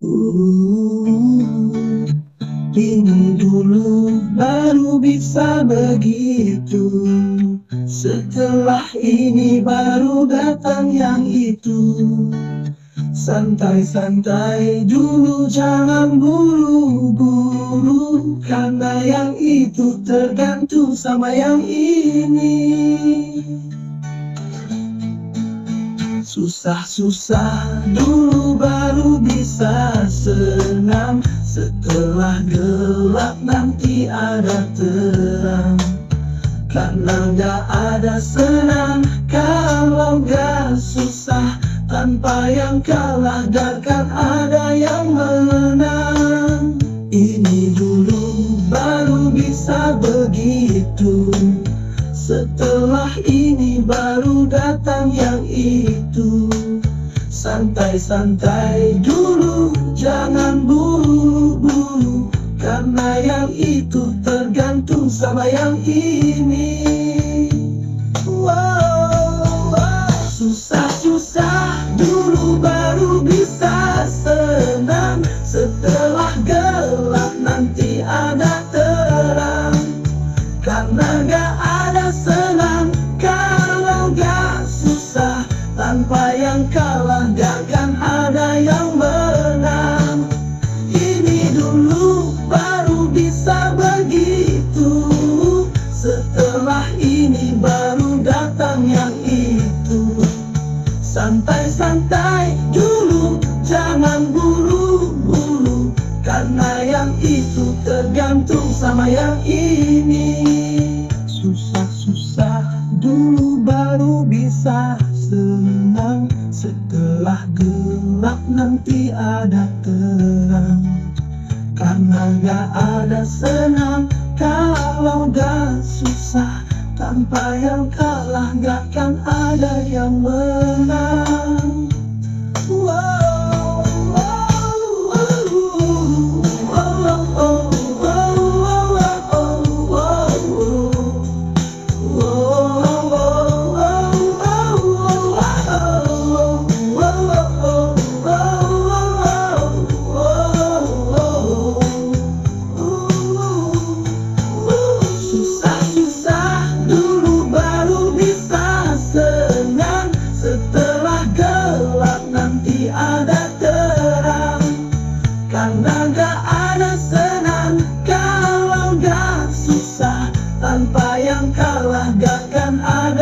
Uh, ini dulu baru bisa begitu. Setelah ini baru datang yang itu. Santai-santai dulu jangan buru-buru. Karena yang itu tergantung sama yang ini Susah-susah dulu baru bisa senang. Setelah gelap nanti ada terang. Karena gak ada senang kalau gak susah Tanpa yang kalah gak ada yang menang. Ini dulu baru bisa begitu setelah ini baru datang yang itu. Santai-santai dulu Jangan buru-buru. Karena yang itu tergantung sama yang ini. Wow, wow. Susah-susah dulu baru sama yang ini Susah-susah dulu baru bisa senang. Setelah gelap nanti ada terang. Karena gak ada senang kalau gak susah Tanpa yang kalah gak akan ada yang menang ada terang Karena gak ada senang. Kalau gak susah Tanpa yang kalah gak akan ada